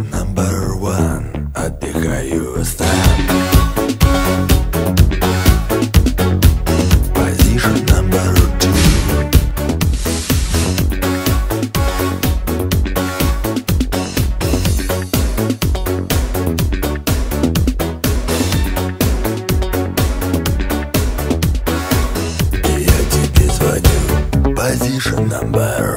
One. Number one. Отдыхаю сам. position number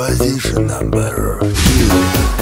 Position number two.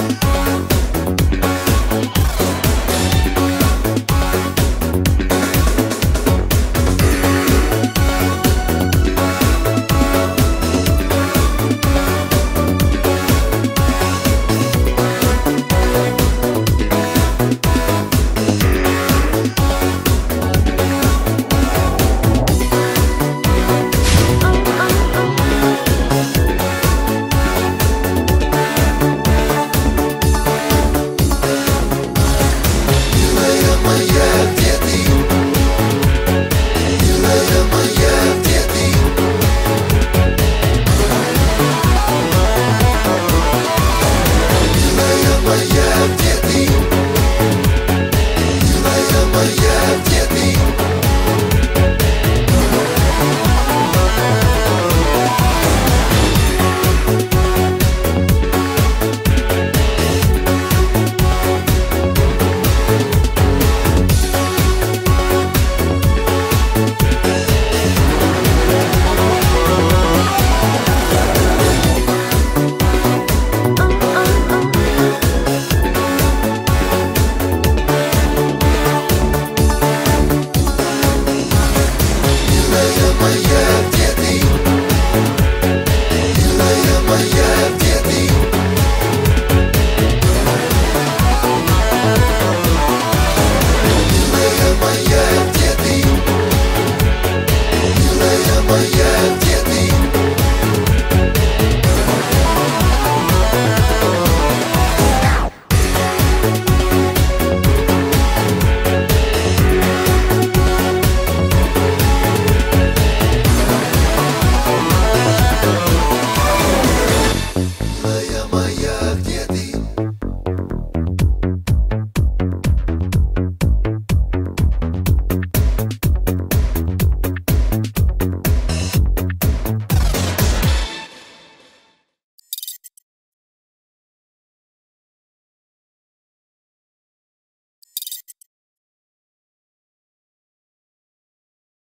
Be